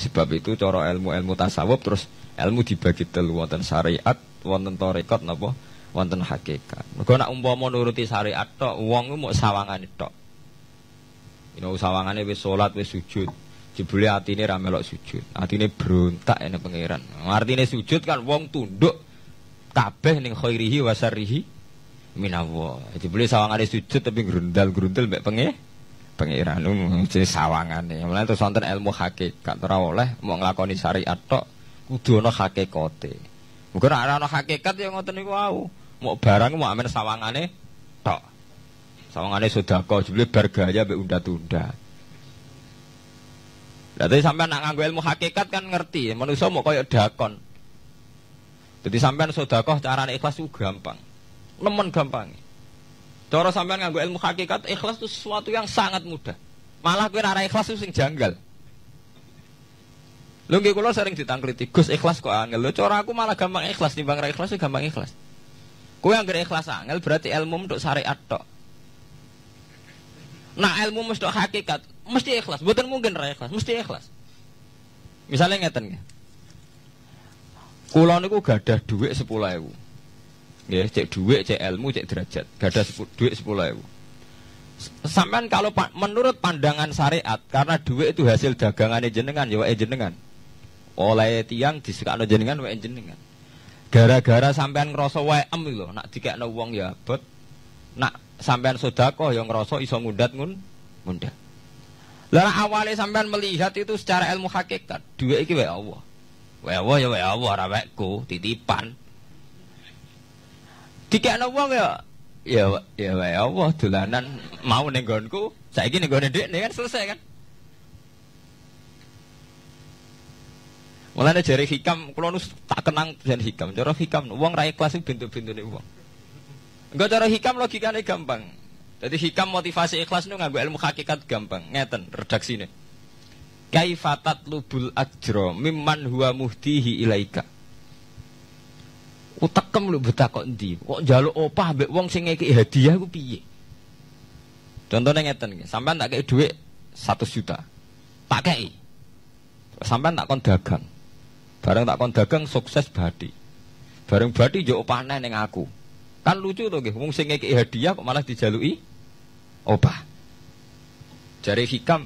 Sebab itu cara ilmu-ilmu tasawuf terus ilmu dibagi telu wonten syariat, wonten tarekat napa? Wonten hakikat. Mergo nek umpama nuruti syariat tok, wong mau sawangane tok. Ino sawangane wis salat, wis sujud. Jebule atine ra melok sujud. Atine berontak ene pangeran. Artine sujud kan wong tunduk kabeh ning khairihi wa syarrihi minallah. Jebule sawangane sujud tapi grundal-grundal mbek penge pangeran jadi sawangane. Mulane terus wonten ilmu hakikat ora oleh mau nglakoni syariat tok kudu ana hakikate. Muga ora ana hakikat ya ngoten niku wau. Mau barang mau amen sawangane tok. Sawangane sedekah jebule bar gaya mbek unda-tunda. Lah tapi sampean nak nganggo ilmu hakikat kan ngerti, manusia mau koyo dakon. Jadi sampean sedekah carane ikhlas itu gampang. Nemen gampang. Cara sampean nganggo ilmu hakikat ikhlas itu sesuatu yang sangat mudah. Malah kowe ora ikhlas itu sing janggal. Lho nggih kula sering ditangkriti, Gus ikhlas kok angel. Lho cara aku malah gampang ikhlas timbang ra ikhlas gampang ikhlas. Kowe anggere ikhlas angel berarti ilmu untuk syariat tok. Nah ilmu mesti hakikat, mesti ikhlas. Bukan mungkin ra ikhlas, mesti ikhlas. Misalnya ngeten nggih. Kula niku gadah dhuwit 10.000. Ya, cek duit, cek ilmu, cek derajat. Gak ada duit sepuluh ribu. Sampai kalau pa menurut pandangan syariat, karena duit itu hasil dagangan jenengan, ya jenengan. Oleh tiang disekakno jenengan, wae jenengan. Gara-gara sampean ngerasa wae em lho, nak dikekno wong ya bot. Nak sampean sodako yang ngerasa iso ngundat ngun mundat. Lah awalnya sampean melihat itu secara ilmu hakikat, duit iki wae Allah. Wae Allah ya wae Allah, ora titipan. Dikekno wong ya ya ya wae Allah dolanan mau ning nggonku, saiki ning nggone nih kan selesai kan. Mulane jari hikam, kula nus tak kenang jan hikam. Cara hikam wong ra ikhlas bintu-bintune wong. Enggak cara hikam logikane gampang. Jadi hikam motivasi ikhlas nu nganggo ilmu hakikat gampang. Ngeten redaksine. Kaifatat lubul ajro mimman huwa muhtihi ilaika. Utekem lho betah kok endi? Kok njaluk opah mbek wong sing ngeki hadiah ku piye? Contohnya ngeten sampean tak kei dhuwit 100 juta. Tak kei. Sampean tak kon dagang. Bareng tak kon dagang sukses badi. Bareng badi yo opahne ning aku. Kan lucu to nggih, wong sing ngeki hadiah kok malah dijaluki opah. Jari hikam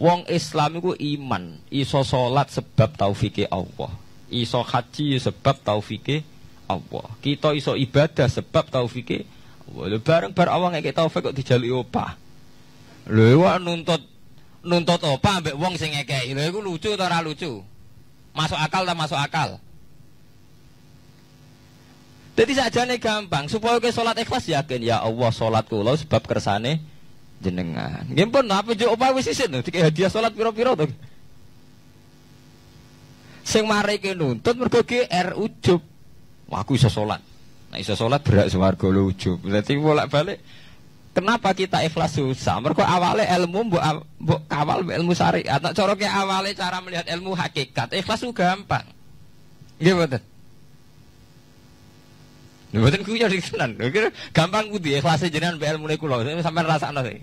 Wong Islam itu iman, iso salat sebab taufike Allah. Iso haji sebab taufike Allah. Kita iso ibadah sebab taufike Allah. Bareng bar awang ngeke taufik kok dijaluki opah. Lho wak nuntut nuntut opah ambek wong sing ngekeki. Lho iku lucu atau ora lucu? Masuk akal tak masuk akal? Jadi nih gampang supaya ke sholat ikhlas yakin ya Allah sholat kula sebab kersane jenengan. Nggih pun apa jo opah wis isin dikek hadiah sholat piro-piro to. Sing mari ke nuntut mergo GR ujub. Aku bisa sholat. Nah, bisa sholat berat suwargo lucu. Berarti bolak-balik. Kenapa kita ikhlas susah? Mereka awalnya ilmu mbok mbok kawal ilmu syariat. Nak cara ke awalnya cara melihat ilmu hakikat. Ikhlas itu gampang. Nggih mboten. Mboten kuwi jadi tenan. Gampang kudu ikhlase jenengan mbek ilmune kula. Sampeyan rasakno sih.